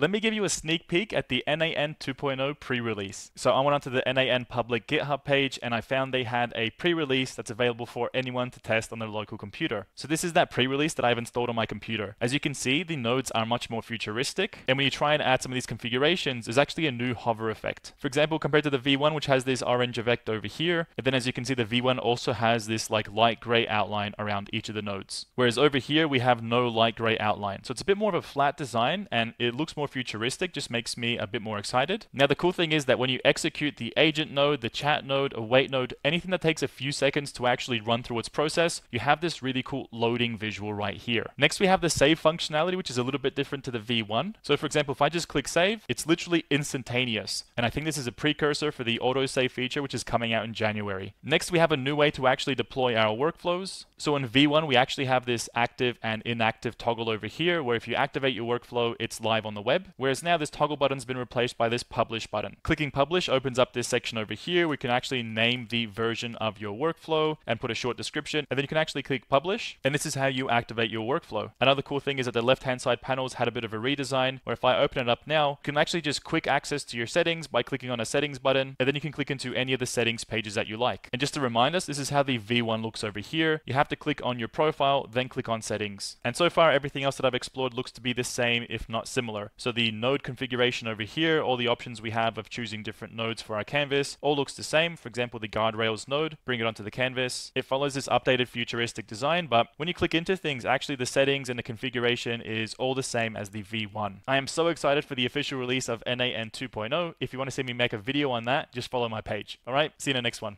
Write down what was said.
let me give you a sneak peek at the n8n 2.0 pre-release. So I went onto the n8n public GitHub page and I found they had a pre-release that's available for anyone to test on their local computer. So this is that pre-release that I've installed on my computer. As you can see, the nodes are much more futuristic. And when you try and add some of these configurations, there's actually a new hover effect. For example, compared to the V1, which has this orange effect over here, and then as you can see, the V1 also has this like light gray outline around each of the nodes. Whereas over here, we have no light gray outline. So it's a bit more of a flat design and it looks more futuristic, just makes me a bit more excited. Now, the cool thing is that when you execute the agent node, the chat node, await node, anything that takes a few seconds to actually run through its process, you have this really cool loading visual right here. Next, we have the save functionality, which is a little bit different to the V1. So for example, if I just click save, it's literally instantaneous. And I think this is a precursor for the autosave feature, which is coming out in January. Next, we have a new way to actually deploy our workflows. So in V1, we actually have this active and inactive toggle over here, where if you activate your workflow, it's live on the web. Whereas now this toggle button's been replaced by this publish button. Clicking publish opens up this section over here. We can actually name the version of your workflow and put a short description. And then you can actually click publish. And this is how you activate your workflow. Another cool thing is that the left-hand side panels had a bit of a redesign, where if I open it up now, you can actually just quick access to your settings by clicking on a settings button, and then you can click into any of the settings pages that you like. And just to remind us, this is how the V1 looks over here. You have to click on your profile, then click on settings. And so far, everything else that I've explored looks to be the same, if not similar. So the node configuration over here, all the options we have of choosing different nodes for our canvas, all looks the same. For example, the guardrails node, bring it onto the canvas. It follows this updated futuristic design, but when you click into things, actually the settings and the configuration is all the same as the V1. I am so excited for the official release of n8n 2.0. If you want to see me make a video on that, just follow my page. Alright, see you in the next one.